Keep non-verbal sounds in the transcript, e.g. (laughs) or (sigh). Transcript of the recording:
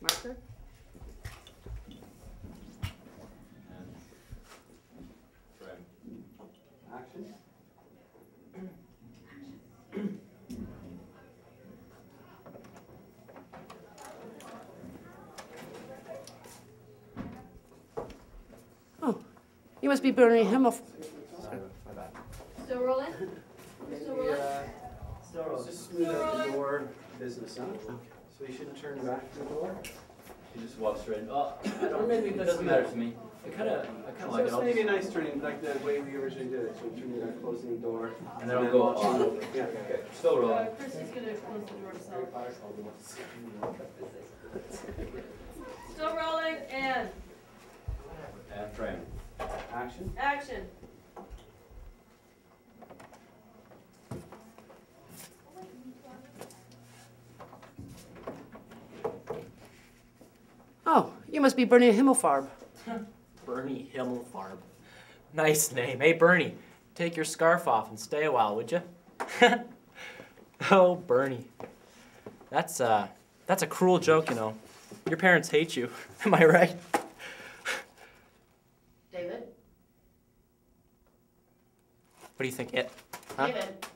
Marker? And. Action. Oh, you must be Bernie Himmel. Sorry, my bad. Still rolling? (laughs) Okay, Still rolling? uh, Let's just smooth out the door business, huh? So you shouldn't turn back to the door? You just walk straight. Oh, I don't maybe that doesn't matter to me. I kind of, I kind of So like it. it's I'll maybe a nice turning, like the way we originally did it, so turning back, closing the door. And then I'll go on. over. Yeah, okay. Okay, still Uh, rolling. Chrissy's gonna close the door herself. Still rolling and And frame. Action. action. Oh, you must be Bernie Himmelfarb. (laughs) Bernie Himmelfarb. Nice name. Hey, Bernie, take your scarf off and stay a while, would you? (laughs) oh, Bernie. That's, uh, that's a cruel joke, you know. Your parents hate you. (laughs) Am I right? David? What do you think, it? Huh? David?